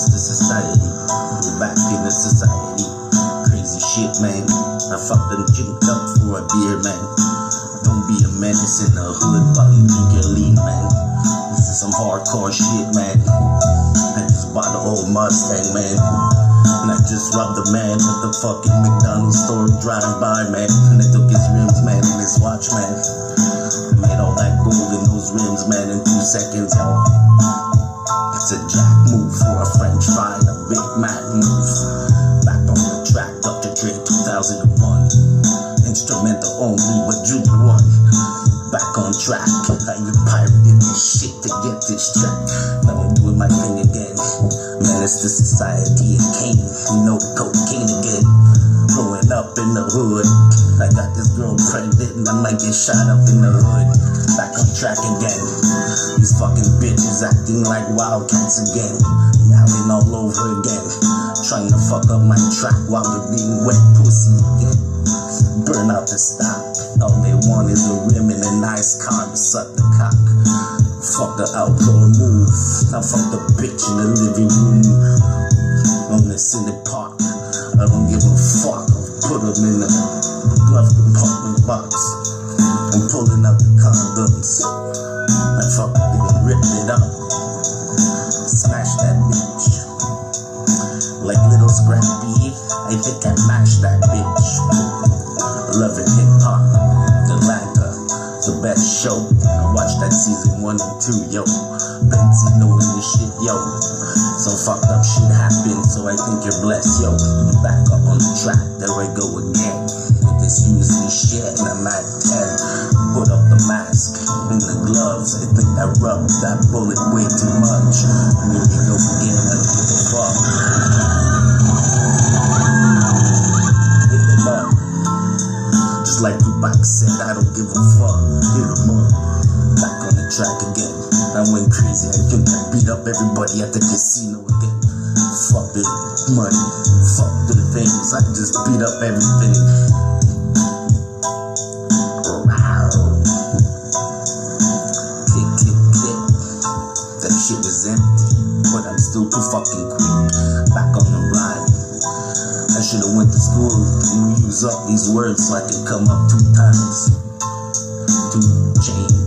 menace to society. We're back in the society. Crazy shit, man. I and chinked up for a beer, man. Don't be a menace in the hood while you drink your lean, man. This is some hardcore shit, man. I just bought an old Mustang, man. And I just robbed the man at the fucking McDonald's store driving by, man. And I took his rims, man, and his watch, man. I made all that gold in those rims, man, in two seconds, yo. It's a jack move French fry, a big mad move. Back on the track, Dr. Dre 2001. Instrumental only, but you won. Back on track, I pirated this shit to get this track. Now I'm doing my thing again. Menace to society and Kane, you know the cocaine again. Growing up in the hood, I got this girl pregnant and I might get shot up in the hood. Back on track again. These fucking bitches acting like wildcats again. All over again. Trying to fuck up my track while they're being wet pussy again. Burn out the stock. All they want is a rim and a nice car to suck the cock. Fuck the outdoor move. Now fuck the bitch in the living room. On the city park. I don't give a fuck. Put them in the glove compartment box. I'm pulling out the condoms. I think I mashed that bitch. Loving hip hop. the Atlanta. The best show. I watched that season one and two, yo. Benzi knowing this shit, yo. Some fucked up shit happened, so I think you're blessed, yo. Back up on the track, there I go again. This usually shit, and I'm at 10. Put up the mask and the gloves. I think I rubbed that bullet way too much. And here Like Tupac said, I don't give a fuck. Hit them up. Back on the track again. I went crazy. I think I beat up everybody at the casino again. Fuck the money. Fuck the things. I just beat up everything. That shit empty. But I'm still too fucking quick. Back on the Should've went to school and use up these words so I could come up two times. Two chains.